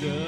kingdom.